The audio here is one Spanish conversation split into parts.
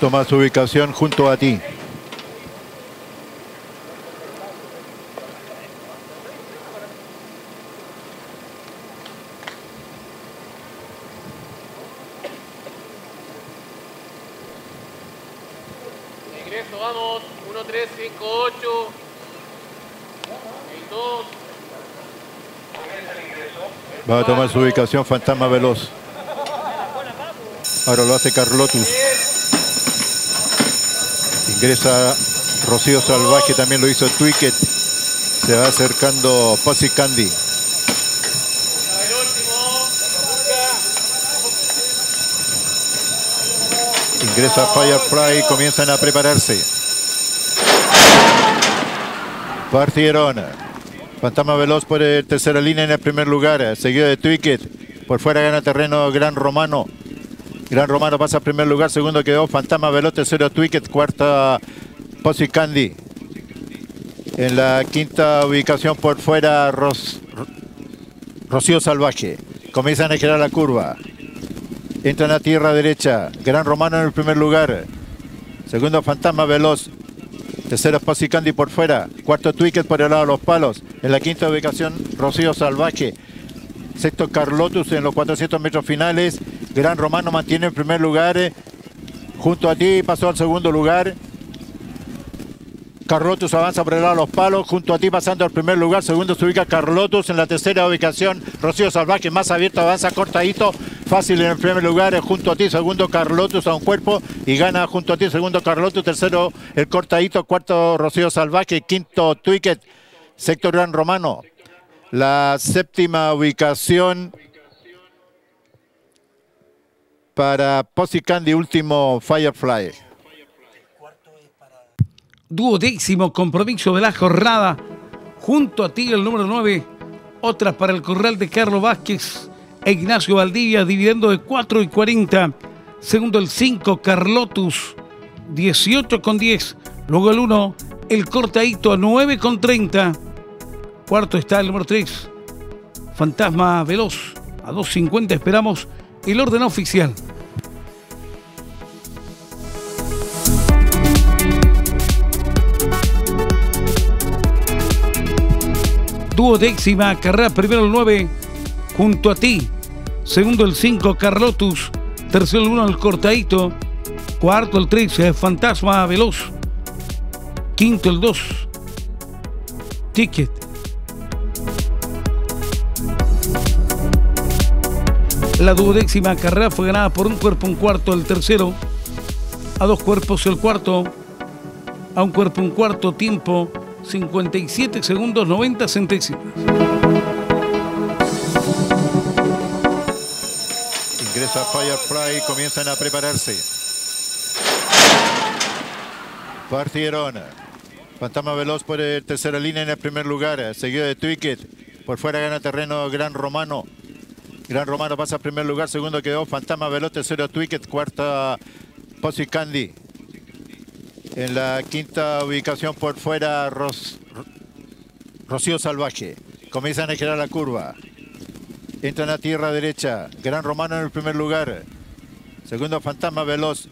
toma su ubicación junto a ti. Ingreso, vamos. 1, 3, 5, 8. 2. Va a tomar su ubicación Fantasma Veloz. Ahora lo hace Carlotus. Ingresa Rocío Salvaje, también lo hizo Twicket. Se va acercando Posse Candy. Ingresa Firefly, comienzan a prepararse. Partieron. Fantasma Veloz por el tercera línea en el primer lugar, seguido de Twicket. Por fuera gana terreno Gran Romano. Gran Romano pasa al primer lugar, segundo quedó Fantasma Veloz, tercero Twicket, cuarta Posse Candy. En la quinta ubicación por fuera Ros- Rocío Salvaje. Comienzan a girar la curva. Entran a tierra derecha. Gran Romano en el primer lugar. Segundo Fantasma Veloz. Tercero Posse Candy por fuera. Cuarto Twicket por el lado de los palos. En la quinta ubicación Rocío Salvaje. Sexto Carlotus en los 400 metros finales. Gran Romano mantiene el primer lugar. eh, Junto a ti pasó al segundo lugar. Carlotus avanza por el lado de los palos, junto a ti pasando al primer lugar, segundo se ubica Carlotus, en la tercera ubicación Rocío Salvaje, más abierto, avanza cortadito, fácil en el primer lugar, eh, junto a ti, segundo Carlotus a un cuerpo y gana junto a ti, segundo Carlotus, tercero el cortadito, cuarto Rocío Salvaje, quinto Twicket, sector Gran Romano. La séptima ubicación para Posse Candy, último Firefly. duodécimo compromiso de la jornada. Junto a ti el número 9, otra para el corral de Carlos Vázquez e Ignacio Valdivia, dividiendo de 4 y 40. Segundo el 5, Carlotus, 18 con 10. Luego el 1, el cortadito a 9 con 30. Cuarto está el número 3, Fantasma Veloz, a 2.50 esperamos el orden oficial. Duodécima carrera, primero el 9, junto a ti. Segundo el 5, Carlotus. Tercero el 1, el cortadito. Cuarto el 13, Fantasma Veloz. Quinto el 2, Ticket. La duodécima carrera fue ganada por un cuerpo, un cuarto el tercero. A dos cuerpos el cuarto. A un cuerpo, un cuarto tiempo. 57 segundos 90 centésimas. Ingresa Firefly, comienzan a prepararse. Partieron. Fantasma Veloz por el tercera línea en el primer lugar, seguido de Twicket. Por fuera gana terreno Gran Romano. Gran Romano pasa al primer lugar, segundo quedó Fantasma Veloz, tercero Twicket, cuarta Posse Candy. En la quinta ubicación por fuera Rocío Salvaje. Comienzan a girar la curva. Entran a tierra derecha. Gran Romano en el primer lugar. Segundo Fantasma Veloz.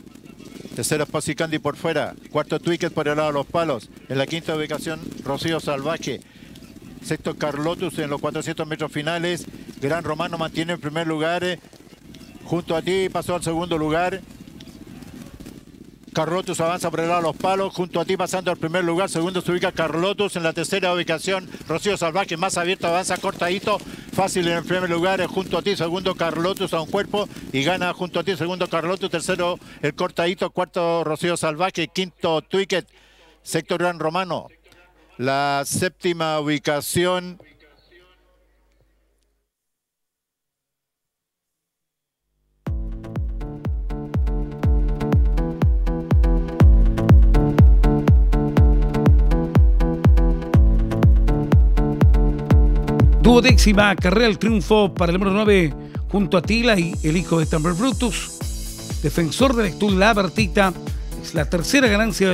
Tercero Posse Candy por fuera. Cuarto Twicket por el lado de los palos. En la quinta ubicación Rocío Salvaje. Sexto Carlotus en los 400 metros finales. Gran Romano mantiene el primer lugar. Junto a ti pasó al segundo lugar. Carlotus avanza por el lado de los palos, junto a ti pasando al primer lugar, segundo se ubica Carlotus, en la tercera ubicación. Rocío Salvaje, más abierto, avanza cortadito, fácil en el primer lugar, eh, junto a ti, segundo Carlotus a un cuerpo. Y gana junto a ti, segundo Carlotus, tercero el cortadito, cuarto Rocío Salvaje, quinto Twicket, sector Gran Romano. La séptima ubicación Duodécima carrera el triunfo para el número 9 junto a Tila y el hijo de Stamper Brutus. Defensor Estul La Bertita. Es la tercera ganancia del